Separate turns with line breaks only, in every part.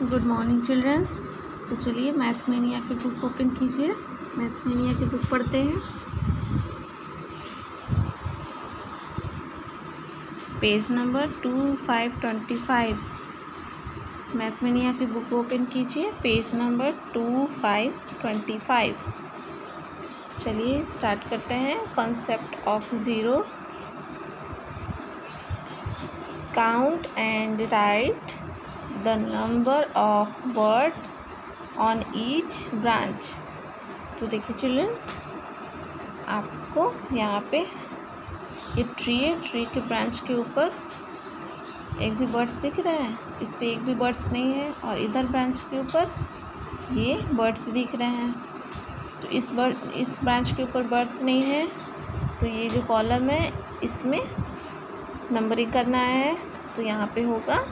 Good morning children's तो चलिए मैथमेनिया की बुक ओपन कीजिए। मैथमेनिया की बुक पढ़ते हैं। Page number two five twenty five Mathmania की बुक ओपन कीजिए। Page number two five twenty five चलिए स्टार्ट करते हैं। Concept of zero count and write the number of birds on each branch तो देखिए चिल्ड्रंस आपको यहाँ पे ये ट्री है ट्री के ब्रांच के ऊपर एक भी बर्ड्स दिख रहे हैं, इस पर एक भी बर्ड्स नहीं है और इधर ब्रांच के ऊपर ये बर्ड्स दिख रहे हैं। तो इस बर्ड इस ब्रांच के ऊपर बर्ड्स नहीं है तो ये जो कॉलम है, इसमें नंबरिंग करना है तो यहाँ पे होगा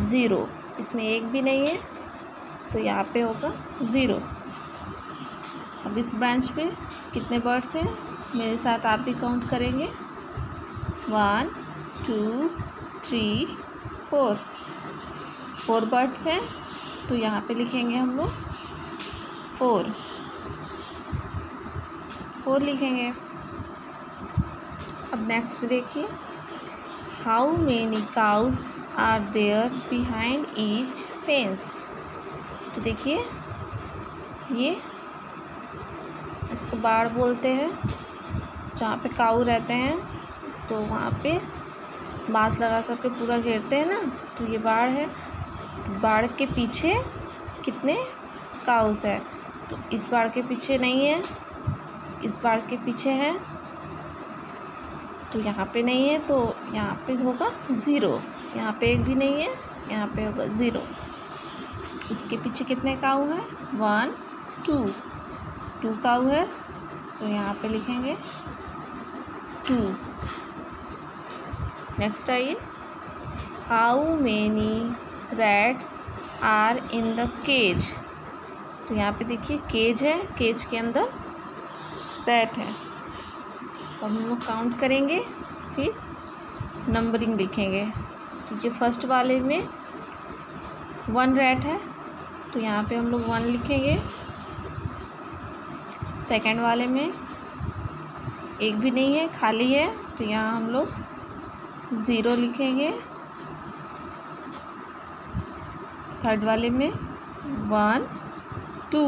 ज़ीरो इसमें एक भी नहीं है तो यहाँ पे होगा ज़ीरो। अब इस ब्रांच पे कितने बर्ड्स हैं, मेरे साथ आप भी काउंट करेंगे। One, two, three, four. Four birds हैं तो यहाँ पे लिखेंगे हम लोग फोर। फोर लिखेंगे। अब नेक्स्ट देखिए। How many cows are there behind each fence तो देखिए, ये इसको बाढ़ बोलते हैं। जहाँ पे काऊ रहते हैं तो वहाँ पे बाँस लगा करके पूरा घेरते हैं ना तो ये बाढ़ है। बाढ़ के पीछे कितने काउस है? तो इस बाढ़ के पीछे नहीं है, इस बाढ़ के पीछे है तो यहाँ पे नहीं है तो यहाँ पे होगा ज़ीरो। यहाँ पे एक भी नहीं है, यहाँ पे होगा ज़ीरो। इसके पीछे कितने काऊ है? One, to. टू काऊ है तो यहाँ पे लिखेंगे टू। नेक्स्ट आइए। How many rats are in the cage तो यहाँ पे देखिए केज है केज के अंदर रैट है। तो हम लोग काउंट करेंगे, फिर नंबरिंग लिखेंगे। तो ये फ़र्स्ट वाले में वन रैट है तो यहाँ पे हम लोग वन लिखेंगे। सेकंड वाले में एक भी नहीं है, खाली है तो यहाँ हम लोग ज़ीरो लिखेंगे। थर्ड वाले में वन टू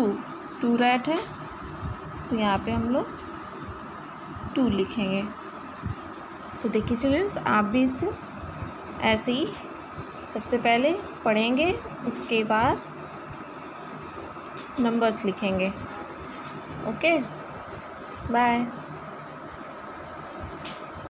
टू रैट है तो यहाँ पे हम लोग टू लिखेंगे। तो देखिए चिल्ड्रंस आप भी इसे ऐसे ही सबसे पहले पढ़ेंगे, उसके बाद नंबर्स लिखेंगे। ओके? बाय